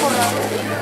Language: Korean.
거야.